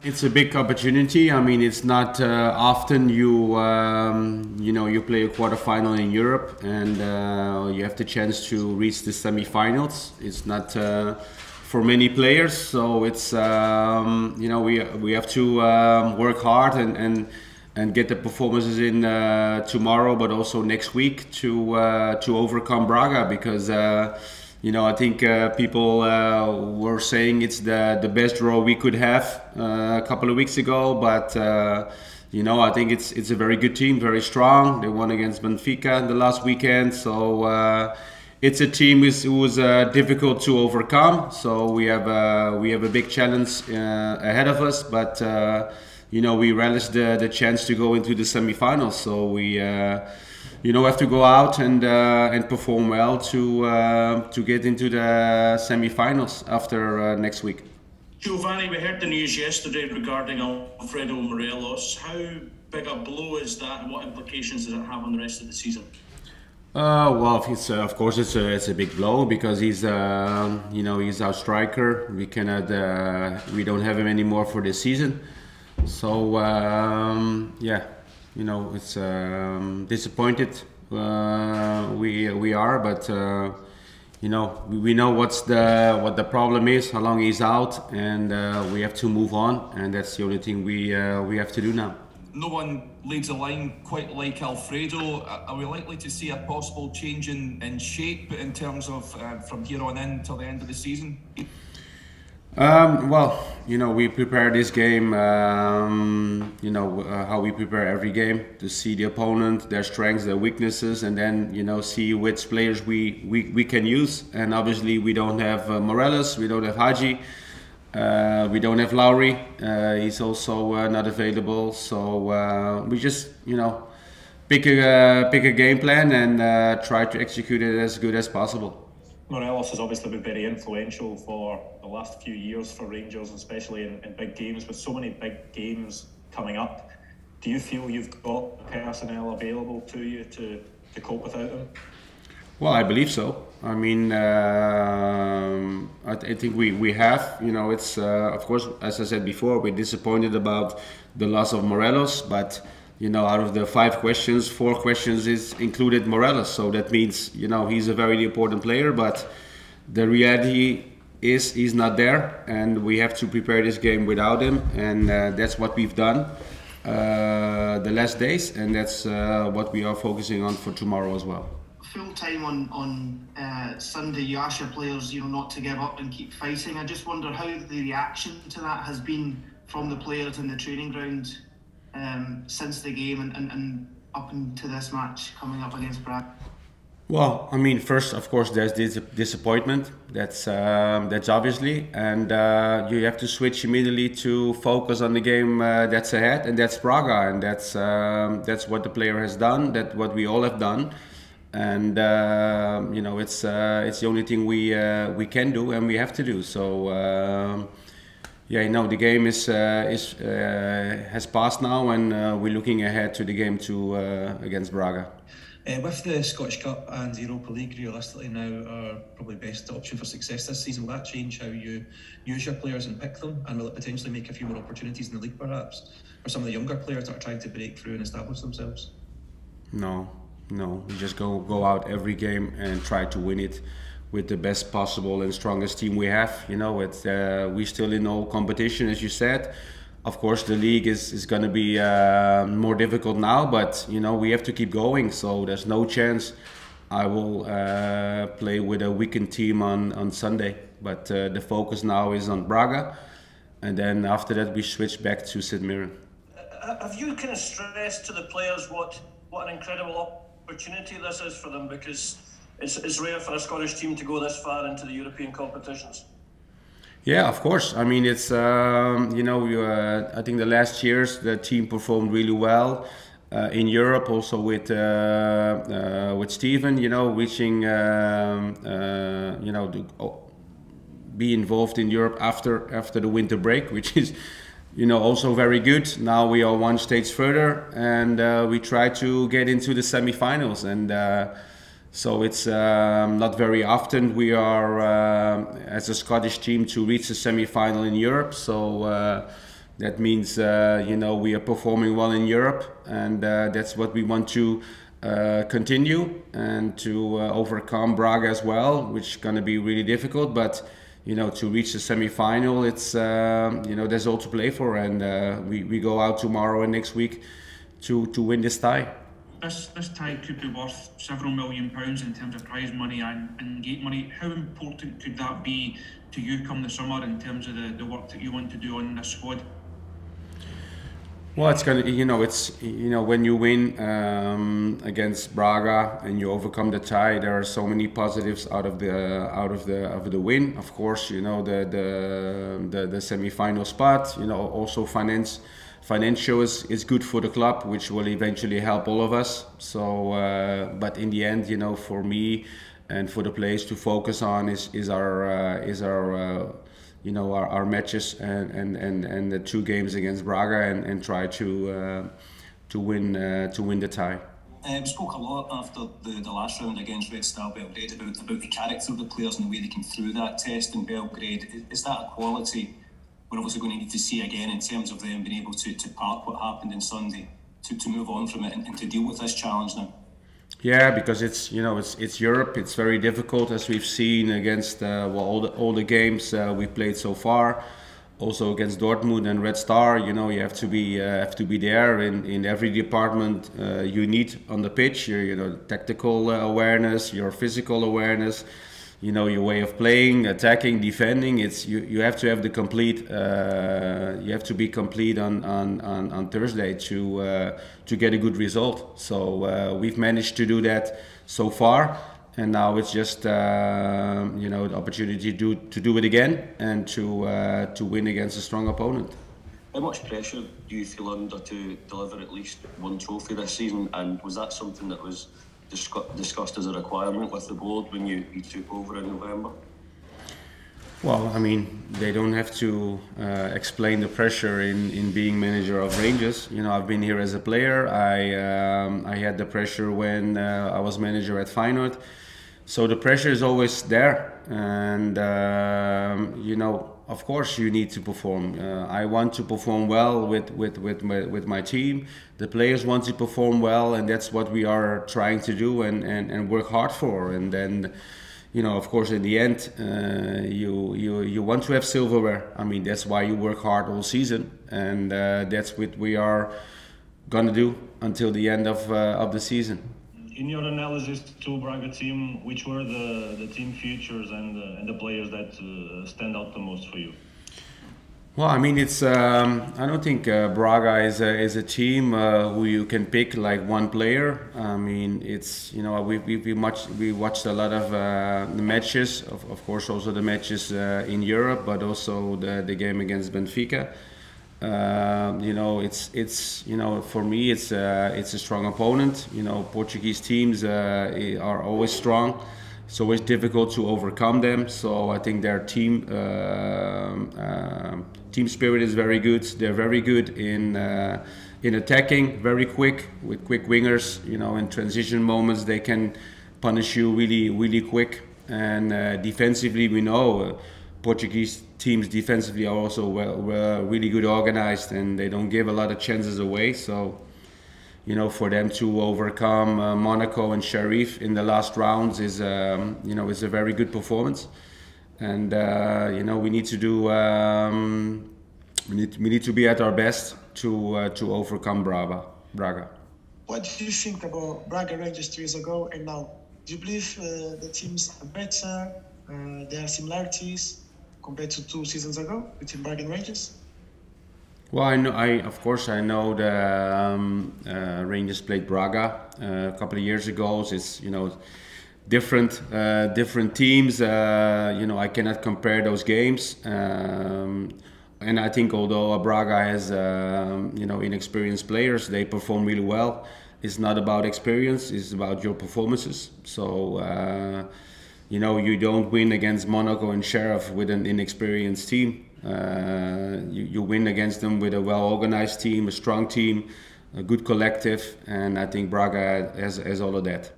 It's a big opportunity. I mean, it's not uh, often you um, you know you play a quarterfinal in Europe and uh, you have the chance to reach the semifinals. It's not uh, for many players, so it's um, you know we we have to um, work hard and and and get the performances in uh, tomorrow, but also next week to uh, to overcome Braga because uh, you know, I think uh, people uh, were saying it's the the best draw we could have uh, a couple of weeks ago, but uh, you know, I think it's it's a very good team, very strong. They won against Benfica the last weekend, so uh, it's a team who was uh, difficult to overcome. So we have a we have a big challenge ahead of us, but you know, we relish the the chance to go into the semifinals. So we you know we have to go out and uh, and perform well to uh, to get into the semi-finals after uh, next week. Giovanni, we heard the news yesterday regarding Alfredo Morelos. How big a blow is that, and what implications does it have on the rest of the season? Uh, well, it's, uh, of course it's a, it's a big blow because he's uh, you know he's our striker. We cannot uh, we don't have him anymore for this season. So um, yeah, you know, it's um, disappointed. Uh, we we are, but uh, you know, we, we, know what's the what the problem is, how long he's out, and uh, we have to move on, and that's the only thing we uh, we have to do now. No one leads a line quite like Alfredo. Are we likely to see a possible change in, in shape in terms of uh, from here on in till the end of the season? Um, well, you know, we prepare this game, um, you know, uh, how we prepare every game to see the opponent, their strengths, their weaknesses, and then, you know, see which players we, we, we can use. And obviously, we don't have uh, Morelos, we don't have Hagi, uh, we don't have Lowry, uh, he's also uh, not available. So uh, we just, you know, pick a, pick a game plan and try to execute it as good as possible. Morelos has obviously been very influential for the last few years for Rangers, especially in, in big games. With so many big games coming up, do you feel you've got personnel available to you to, to cope without him? Well, I believe so. I mean, uh, I, th- I, think we, we have. You know, it's uh, of course, as I said before, we're disappointed about the loss of Morelos, but you know, out of the five questions, four questions is included Morelos. So that means, you know, he's a very important player, but the reality is he's not there, and we have to prepare this game without him, and uh, that's what we've done uh, the last days, and that's uh, what we are focusing on for tomorrow as well. Full time on on uh, Sunday, you ask your players, you know, not to give up and keep fighting. I just wonder how the reaction to that has been from the players in the training ground um, since the game and, and, and up into this match coming up against Brad? Well, I mean, first, of course, there's this disappointment. That's um, that's obviously, and uh, you have to switch immediately to focus on the game uh, that's ahead, and that's Braga, and that's um, that's what the player has done. That what we all have done, and uh, you know, it's uh, it's the only thing we uh, we can do and we have to do. So um, yeah, you know, the game is uh, is uh, has passed now, and uh, we're looking ahead to the game to uh, against Braga. Uh, with the Scottish Cup and Europa League realistically now are probably best option for success this season, will that change how you use your players and pick them? And will it potentially make a few more opportunities in the league perhaps for some of the younger players that are trying to break through and establish themselves? No, no. We just go go out every game and try to win it with the best possible and strongest team we have. You know, it's uh, we still in all competition, as you said. Of course, the league is, is going to be uh, more difficult now, but you know we have to keep going. So there's no chance I will uh, play with a weakened team on on Sunday. But uh, the focus now is on Braga, and then after that we switch back to St Mirren. Uh, have you kind of stressed to the players what what an incredible opportunity this is for them because it's, it's rare for a Scottish team to go this far into the European competitions. Yeah, of course. I mean, it's um, you know, uh, I think the last years the team performed really well uh, in Europe, also with uh, uh with Steven. You know, reaching um, uh, you know to be involved in Europe after after the winter break, which is you know also very good. Now we are one stage further, and uh, we try to get into the semi-finals and so it's um, not very often we are, uh, as a Scottish team, to reach the semi-final in Europe. So uh, That means uh, you know we are performing well in Europe, and uh, that's what we want to uh, continue and to uh, overcome Braga as well, which is going to be really difficult. But you know, to reach the semi-final, it's you know there's all to play for, and we we go out tomorrow and next week to to win this tie. This this tie could be worth several million pounds in terms of prize money and, and gate money. How important could that be to you come the summer in terms of the, the work that you want to do on this squad? Well, it's gonna, you know, it's you know when you win um, against Braga and you overcome the tie, there are so many positives out of the out of the of the win. Of course, you know the the the, the semi-final spot. You know, also finance financial is, is good for the club, which will eventually help all of us. So, uh, but in the end, you know, for me and for the players to focus on is is our uh, is our uh, you know our, our matches and, and, and, and the two games against Braga and, and try to uh, to win uh, to win the tie. We spoke a lot after the, the last round against Red Star Belgrade about, about the character of the players and the way they came through that test in Belgrade. Is, is that a quality we're obviously going to need to see again in terms of them being able to, to park what happened in Sunday to, to move on from it and, and to deal with this challenge now? Yeah, because it's you know it's it's Europe. It's very difficult as we've seen against uh, well all the all the games uh, we played so far. Also against Dortmund and Red Star, you know you have to be uh, have to be there in, in every department uh, you need on the pitch. Your you know tactical uh, awareness, your physical awareness, you know your way of playing, attacking, defending. It's you, you have to have the complete. Uh, you have to be complete on on, on, on Thursday to uh, to get a good result. So uh, we've managed to do that so far, and now it's just uh, you know the opportunity to do to do it again and to uh, to win against a strong opponent. How much pressure do you feel under to deliver at least one trophy this season? And was that something that was discussed as a requirement with the board when you, you took over in November? Well, I mean, they don't have to uh, explain the pressure in, in being manager of Rangers. You know, I've been here as a player. I um, I had the pressure when uh, I was manager at Feyenoord. So the pressure is always there, and um, you know, of course you need to perform. Uh, I want to perform well with with with my, with my team. The players want to perform well, and that's what we are trying to do and and, and work hard for. And then, you know, of course, in the end, uh, you you you want to have silverware. I mean, that's why you work hard all season, and uh, that's what we are gonna do until the end of uh, of the season in your analysis to Braga team, which were the, the team features and, uh, and the players that uh, stand out the most for you? Well, I mean, it's. Um, I don't think uh, Braga is a, is a team uh, who you can pick like one player. I mean, it's you know we we, we much we watched a lot of uh, the matches, of, of course also the matches uh, in Europe, but also the the game against Benfica. Uh, you know, it's it's you know for me it's uh, it's a strong opponent. You know, Portuguese teams uh, are always strong. So it's difficult to overcome them. So I think their team uh, uh, team spirit is very good. They're very good in in attacking, very quick with quick wingers. You know, in transition moments they can punish you really really quick. And defensively, we know Portuguese teams defensively are also well, well, really good organized and they don't give a lot of chances away. So, you know, for them to overcome uh, Monaco and Sheriff in the last rounds is, um, you know, is a very good performance. And uh, you know, we need to do, um, we need, we need to be at our best to uh, to overcome Braga. Braga. What do you think about Braga Rangers two years ago and now? Do you believe uh, the teams are better? Uh, there are similarities compared to two seasons ago between and Rangers? Well, I know. I of course I know the um, uh, Rangers played Braga uh, a couple of years ago. So It's you know different uh, different teams. Uh, you know I cannot compare those games. Um, and I think although Braga has um, you know inexperienced players, they perform really well. It's not about experience; it's about your performances. So uh, you know you don't win against Monaco and Sheriff with an inexperienced team. Uh, you, you win against them with a well organized team, a strong team, a good collective, and I think Braga has, has all of that.